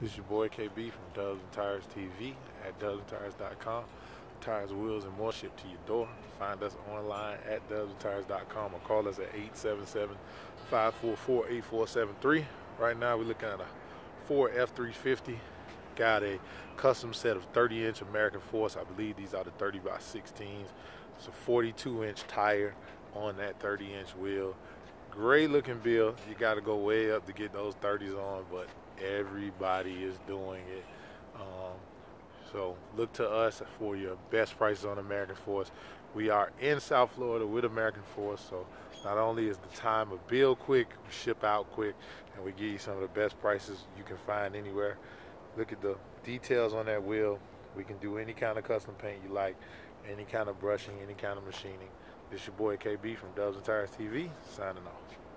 This is your boy KB from Dubs and Tires TV at dubsandtires.com. Tires, wheels, and more shipped to your door. Find us online at dubsandtires.com or call us at 877-544-8473. Right now we're looking at a Ford F350. Got a custom set of 30-inch American Force. I believe these are the 30 by 16s. It's a 42-inch tire on that 30-inch wheel. Great looking build. You got to go way up to get those 30s on, but everybody is doing it. Um, so look to us for your best prices on American Force. We are in South Florida with American Force, so not only is the time of build quick, we ship out quick, and we give you some of the best prices you can find anywhere. Look at the details on that wheel. We can do any kind of custom paint you like, any kind of brushing, any kind of machining. This your boy KB from Dubs and Tires TV, signing off.